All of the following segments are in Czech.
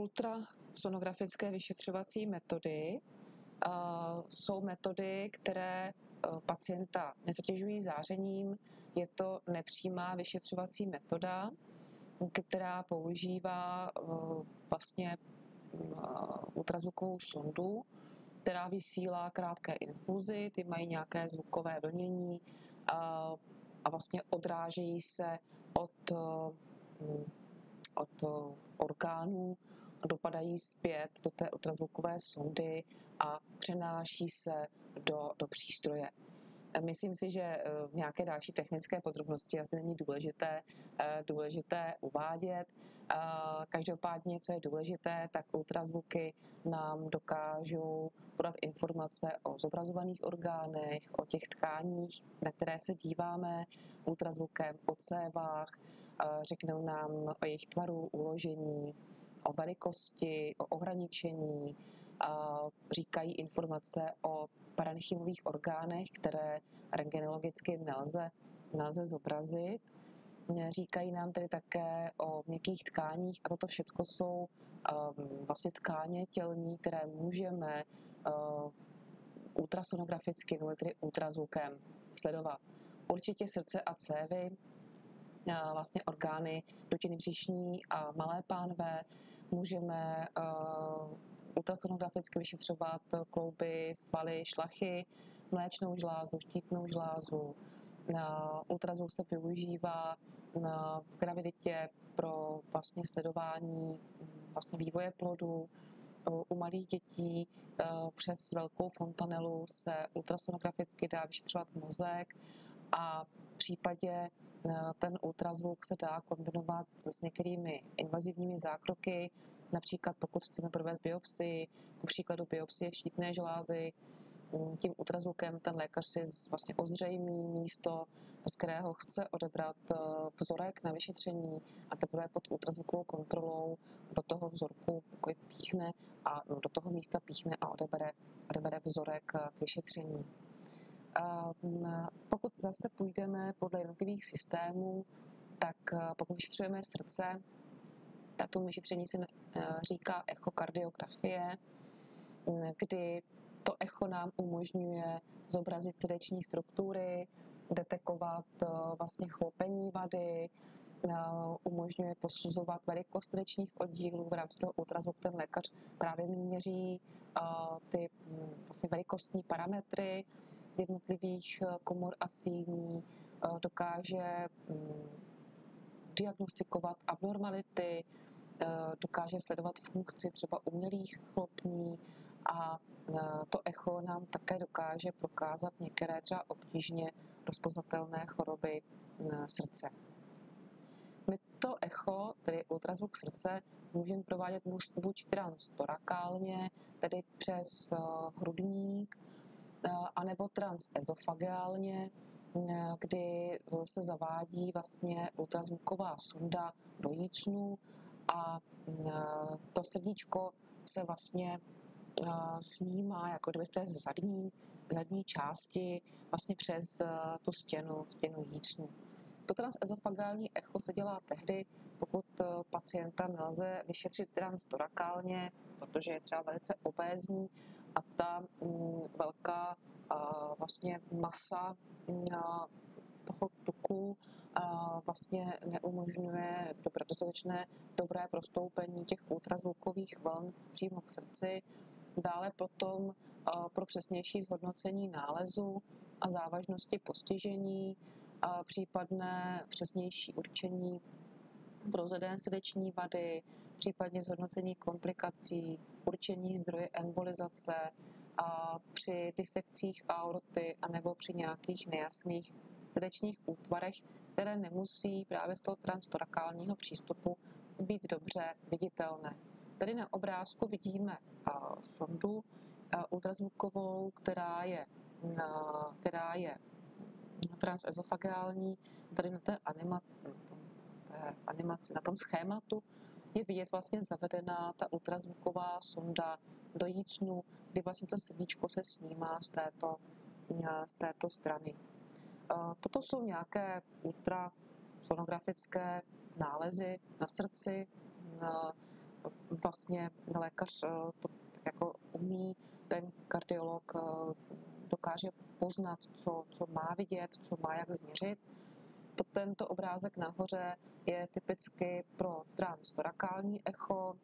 ultrasonografické vyšetřovací metody jsou metody, které pacienta nezatěžují zářením. Je to nepřímá vyšetřovací metoda, která používá vlastně ultrazvukovou sondu, která vysílá krátké impulzy, ty mají nějaké zvukové vlnění a, a vlastně odrážejí se od, od orgánů, dopadají zpět do té ultrazvukové sondy a přenáší se do, do přístroje. Myslím si, že eh, nějaké další technické podrobnosti asi není důležité, eh, důležité uvádět. Každopádně, co je důležité, tak ultrazvuky nám dokážou podat informace o zobrazovaných orgánech, o těch tkáních, na které se díváme ultrazvukem, o cévách, řeknou nám o jejich tvaru, uložení, o velikosti, o ohraničení, říkají informace o parenchymových orgánech, které rengenologicky nelze, nelze zobrazit. Říkají nám tedy také o měkkých tkáních a toto všechno jsou um, vlastně tkáně tělní, které můžeme uh, ultrasonograficky, nebo tedy ultrazvukem sledovat. Určitě srdce a cévy, vlastně orgány dutiny břišní a malé pánve můžeme uh, ultrasonograficky vyšetřovat klouby, svaly, šlachy, mléčnou žlázu, štítnou žlázu. Ultrazvuk se využívá v graviditě pro vlastně sledování vlastně vývoje plodu. U malých dětí e, přes velkou fontanelu se ultrasonograficky dá vyšetřovat mozek a v případě e, ten ultrazvuk se dá kombinovat s některými invazivními zákroky, Například pokud chceme provést biopsii, ku příkladu biopsie štítné žlázy, mm, tím ultrazvukem ten lékař si vlastně ozřejmí místo, z kterého chce odebrat eh, vzorek na vyšetření a teprve pod ultrazvukovou kontrolou do toho vzorku jako píchne a no, do toho místa píchne a odebere, odebere vzorek eh, k vyšetření. Pokud zase půjdeme podle jednotlivých systémů, tak eh, pokud vyšetřujeme srdce, tato vyšetření se eh, říká echokardiografie, mm, kdy to echo nám umožňuje zobrazit srdeční struktury, detekovat eh, vlastně chlopení vady, umožňuje posuzovat velikost srdečních oddílů. V rámci toho ultrazvuku ten lékař právě měří ty mm, vlastně velikostní parametry jednotlivých komor a síní, dokáže mm, diagnostikovat abnormality, Eh, dokáže sledovat funkci třeba umělých chlopní a eh, to echo nám také dokáže prokázat některé třeba obtížně rozpoznatelné choroby eh, srdce. My to echo, tedy ultrazvuk srdce, můžeme provádět buď transtorakálně, tedy přes hrudník, anebo transezofagálně, kdy se zavádí vlastně ultrazvuková sonda do jícnu a to srdíčko se vlastně snímá, jako kdyby z té zadní, zadní části vlastně přes tu stěnu, stěnu jícnu. To transezofagální echo se dělá tehdy, pokud pacienta nelze vyšetřit transtorakálně, protože je třeba velice obézní a ta mm, velká vlastně masa toho tuku vlastně neumožňuje dobré, dostatečné dobré prostoupení těch ultrazvukových vln přímo k srdci. Dále potom pro přesnější zhodnocení nálezu a závažnosti postižení, případné přesnější určení prozedené srdeční vady, případně zhodnocení komplikací, určení zdroje embolizace a při disekcích aorty anebo při nějakých nejasných srdečních útvarech, které nemusí právě z toho transtorakálního přístupu být dobře viditelné. Tady na obrázku vidíme sondu ultrazvukovou, která je, která je transezofagální. Tady na té, anima, na té animaci, na tom schématu je vidět vlastně zavedená ta ultrazvuková sonda do jícnu, kdy vlastně to srdíčko se snímá z této, z této strany. Toto jsou nějaké ultrasonografické nálezy na srdci, na vlastně lékař to jako umí, ten kardiolog dokáže poznat, co, co má vidět, co má jak změřit. To, tento obrázek nahoře je typicky pro transtorakální echo,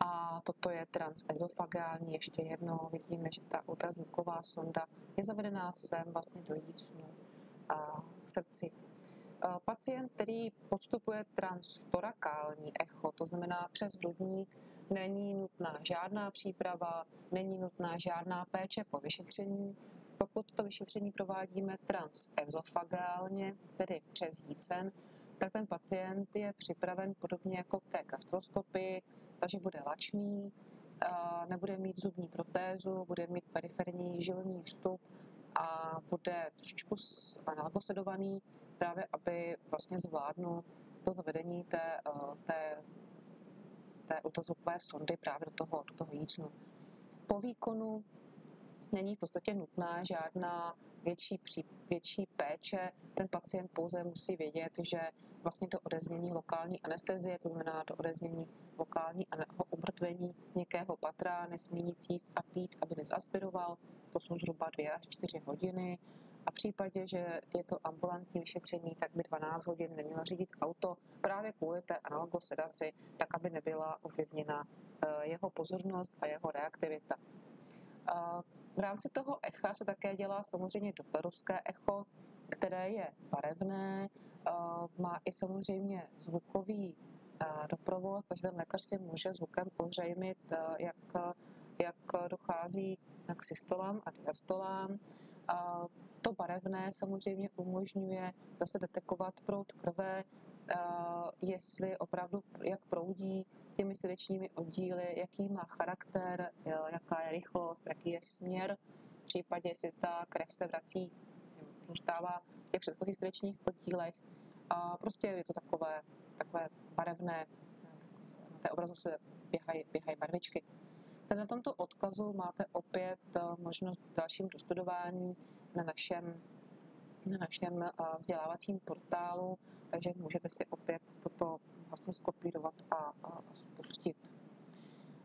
a toto je transezofagální. Ještě jednou vidíme, že ta ultrazvuková sonda je zavedená sem vlastně do jícnu a v srdci. Pacient, který podstupuje transtorakální echo, to znamená přes hrudník, není nutná žádná příprava, není nutná žádná péče po vyšetření. Pokud to vyšetření provádíme transezofagálně, tedy přes jícen, tak ten pacient je připraven podobně jako ke gastroskopii, takže bude lačný, nebude mít zubní protézu, bude mít periferní žilní vstup a bude trošičku analgosedovaný, právě aby vlastně zvládnul to zavedení té, té, té ultrazvukové sondy právě do toho, do toho jícnu. Po výkonu není v podstatě nutná žádná větší, pří, větší péče. Ten pacient pouze musí vědět, že vlastně do odeznění lokální anestezie, to znamená do odeznění lokální umrtvení měkkého patra, nesmí nic jíst a pít, aby nezaspiroval. To jsou zhruba 2 až 4 hodiny. A v případě, že je to ambulantní vyšetření, tak by 12 hodin neměla řídit auto právě kvůli té analgosedaci, tak aby nebyla ovlivněna eh, jeho pozornost a jeho reaktivita. V rámci toho echa se také dělá samozřejmě doperovské echo, které je barevné, má i samozřejmě zvukový doprovod, takže ten lékař si může zvukem ozřejmit, jak, jak dochází k systolám a diastolám. To barevné samozřejmě umožňuje zase detekovat proud krve, jestli opravdu jak proudí těmi srdečními oddíly, jaký má charakter, jaká je rychlost, jaký je směr, v případě, jestli ta krev se vrací, zůstává v těch předchozích srdečních oddílech. A prostě je to takové, takové barevné, na té obrazovce běhají, běhají barvičky. Tak na tomto odkazu máte opět eh, možnost dalším dostudování na našem, na našem eh, vzdělávacím portálu, takže můžete si opět toto vlastně skopírovat a, spustit.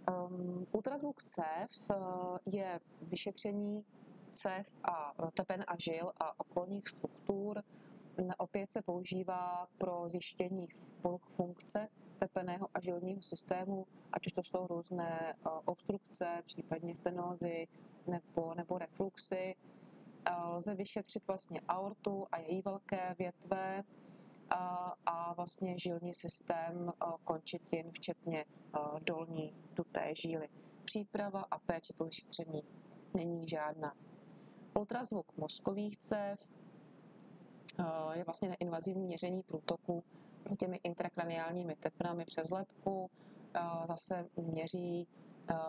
Um, ultrazvuk CEF uh, je vyšetření CEF a tepen a žil a okolních struktur. Opět se používá pro zjištění funkce tepeného a žilního systému, ať už to jsou různé uh, obstrukce, případně stenózy nebo, nebo refluxy. Uh, lze vyšetřit vlastně aortu a její velké větve, a vlastně žilní systém končetin, včetně dolní duté žíly. Příprava a péče po vyšetření není žádná. Ultrazvuk mozkových cév je vlastně neinvazivní měření průtoku těmi intrakraniálními tepnami přes lepku, zase měří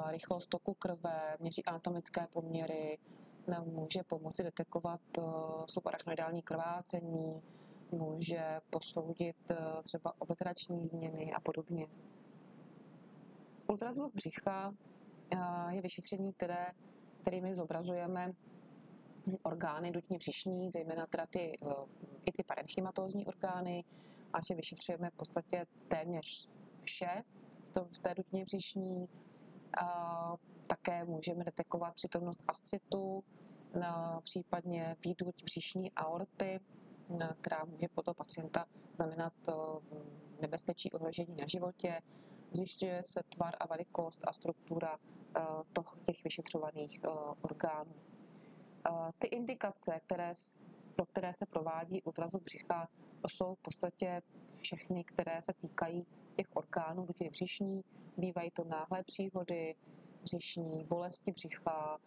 rychlost toku krve, měří anatomické poměry, může pomoci detekovat subarachnoidální krvácení, může posoudit eh, třeba operační změny a podobně. Ultrazvuk břicha eh, je vyšetření, které, kterými zobrazujeme orgány dutně břišní, zejména teda ty, eh, i ty parenchymatozni orgány, a že vyšetřujeme v podstatě téměř vše v té dutně břišní. A také můžeme detekovat přítomnost ascitu, případně výduť břišní aorty, která může toho pacienta znamenat eh, nebezpečí ohrožení na životě. Zjišťuje se tvar a velikost a struktura eh, těch vyšetřovaných eh, orgánů. Ty indikace, které, pro které se provádí ultrazvuk břicha, jsou v podstatě všechny, které se týkají těch orgánů dutiny břišní. Bývají to náhlé příhody, břišní, bolesti břicha,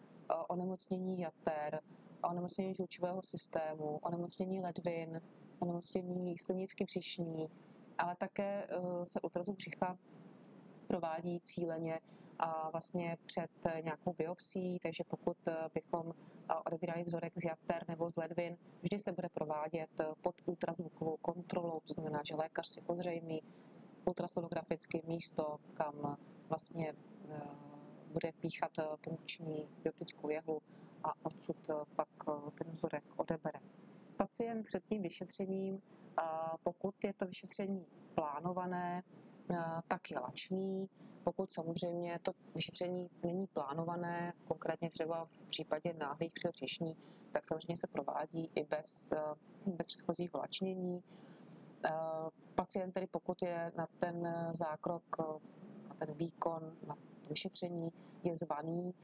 onemocnění jater, onemocnění žlučového systému, onemocnění ledvin, onemocnění slinivky břišní, ale také eh, se ultrazvuk břicha provádí cíleně a vlastně před nějakou biopsí, takže pokud eh, bychom eh, odebírali vzorek z jater nebo z ledvin, vždy se bude provádět pod ultrazvukovou kontrolou, to znamená, že lékař si ozřejmí ultrasonograficky místo, kam vlastně bude píchat punkční biotickou jehlu a odsud eh, pak eh, ten vzorek odebere. Pacient před tím vyšetřením, pokud je to vyšetření plánované, tak je lačný. Pokud samozřejmě to vyšetření není plánované, konkrétně třeba v případě náhlých přilčišní, tak samozřejmě se provádí i bez, bez předchozího lačnění. Pacient tedy pokud je na ten zákrok, na ten výkon, na vyšetření je zvaný,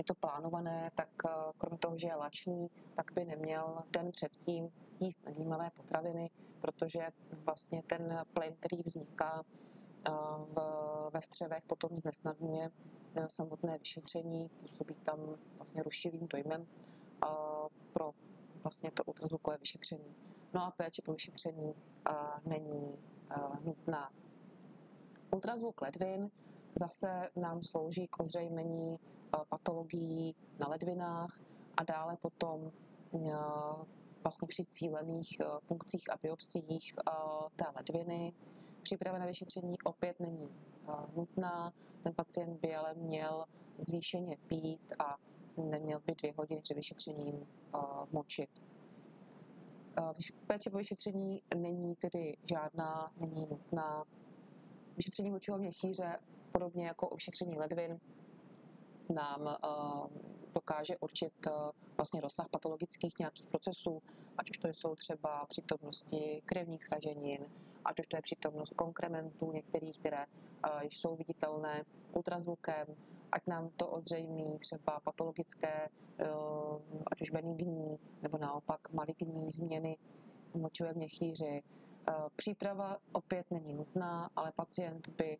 je to plánované, tak eh, kromě toho, že je lačný, tak by neměl den předtím jíst nedýmavé potraviny, protože vlastně ten plyn, který vzniká eh, v, ve střevech, potom znesnadňuje eh, samotné vyšetření, působí tam vlastně rušivým dojmem pro vlastně to ultrazvukové vyšetření. No a péče po vyšetření není nutná. Ultrazvuk ledvin zase nám slouží k ozřejmení patologií na ledvinách a dále potom eh, vlastně při cílených eh, funkcích a biopsiích eh, té ledviny. Příprava na vyšetření opět není nutná. Ten pacient by ale měl zvýšeně pít a neměl by dvě hodiny před vyšetřením močit. Péče po vyšetření není tedy žádná, není nutná. Vyšetření močového měchýře, podobně jako vyšetření ledvin, nám eh, dokáže určit eh, vlastně rozsah patologických nějakých procesů, ať už to jsou třeba přítomnosti krevních sraženin, ať už to je přítomnost konkrementů některých, které eh, jsou viditelné ultrazvukem, ať nám to odřejmí třeba patologické, ať už benigní nebo naopak maligní změny v močové měchýři. Příprava opět není nutná, ale pacient by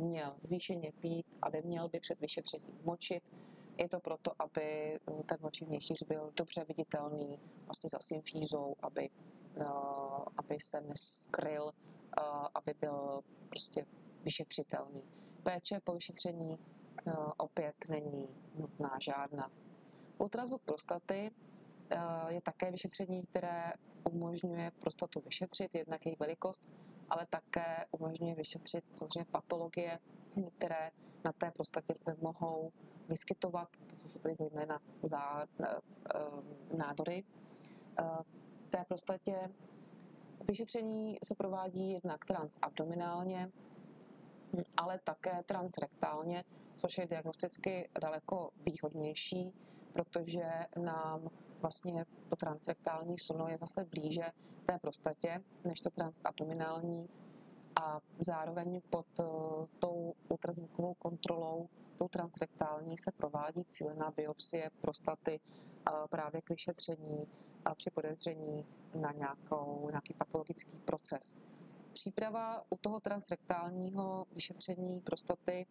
měl zvýšeně pít a neměl by před vyšetřením močit. Je to proto, aby ten močí měchýř byl dobře viditelný vlastně za symfízou, aby, eh, aby se neskryl, eh, aby byl prostě vyšetřitelný. Péče po vyšetření eh, opět není nutná žádná. Ultrazvuk prostaty je také vyšetření, které umožňuje prostatu vyšetřit, jednak její velikost, ale také umožňuje vyšetřit samozřejmě patologie, které na té prostatě se mohou vyskytovat, to jsou tady zejména zá, eh, eh, nádory. Eh, té prostatě vyšetření se provádí jednak transabdominálně, ale také transrektálně, což je diagnosticky daleko výhodnější, protože nám vlastně to transrektální suno je zase blíže té prostatě než to transabdominální a zároveň pod uh, tou ultrazvukovou kontrolou, tou transrektální, se provádí cílená biopsie prostaty uh, právě k vyšetření a při podezření na nějakou, nějaký patologický proces. Příprava u toho transrektálního vyšetření prostaty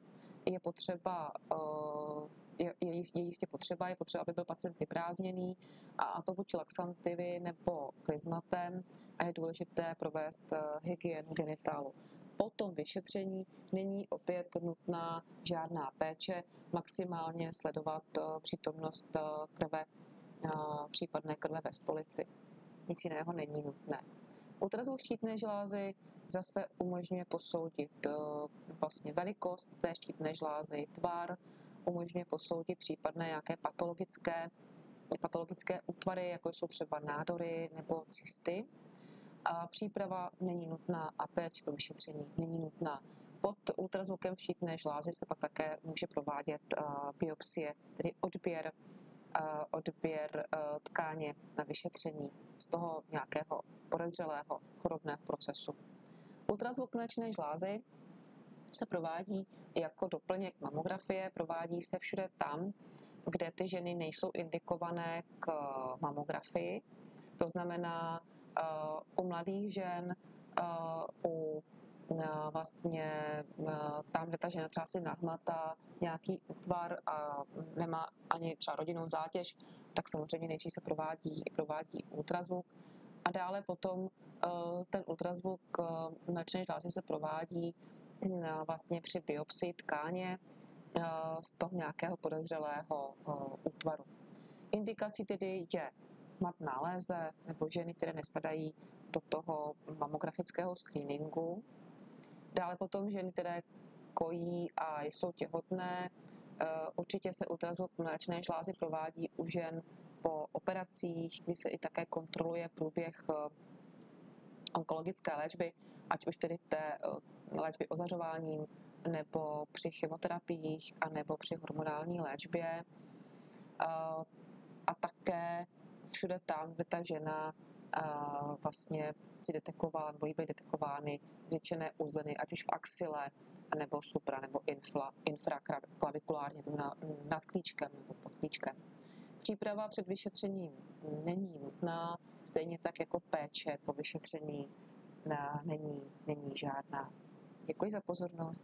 je potřeba uh, je, je, je jistě potřeba, je potřeba, aby byl pacient vyprázdněný a to buď laxantivy nebo klizmatem a je důležité provést eh, hygienu genitálu. Po tom vyšetření není opět nutná žádná péče, maximálně sledovat eh, přítomnost eh, krve, případné krve ve stolici. Nic jiného není nutné. Ultrazvuk štítné žlázy zase umožňuje posoudit vlastně velikost té štítné žlázy, tvar, umožňuje posoudit případné nějaké patologické, patologické útvary, jako jsou třeba nádory nebo cysty. A příprava není nutná a péče po vyšetření není nutná. Pod ultrazvukem štítné žlázy se pak také může provádět biopsie, tedy odběr, odběr tkáně na vyšetření z toho nějakého podezřelého chorobného procesu. Ultrazvuk mléčné žlázy se provádí jako doplněk mamografie, provádí se všude tam, kde ty ženy nejsou indikované k mamografii. To znamená uh, u mladých žen, uh, u uh, vlastně tam, kde ta žena třeba si nahmatá nějaký útvar a nemá ani třeba rodinnou zátěž, tak samozřejmě nejdřív se provádí, provádí ultrazvuk. A dále potom ten ultrazvuk mléčné žlázy se provádí vlastně při biopsii tkáně z toho nějakého podezřelého útvaru. Indikací tedy je matná léze nebo ženy, které nespadají do toho mamografického screeningu. Dále potom ženy, které kojí a jsou těhotné. Určitě se ultrazvuk mléčné žlázy provádí u žen po operacích, kdy se i také kontroluje průběh onkologické léčby ať už tedy té léčby ozařováním, nebo při chemoterapiích, a nebo při hormonální léčbě. A také všude tam, kde ta žena vlastně si detekovala, nebo jí byly detekovány zvětšené uzliny, ať už v axile, nebo supra, nebo infla, infraklavikulárně, to znamená nad klíčkem nebo pod klíčkem. Příprava před vyšetřením není nutná, stejně tak jako péče po vyšetření není, není žádná. Děkuji za pozornost.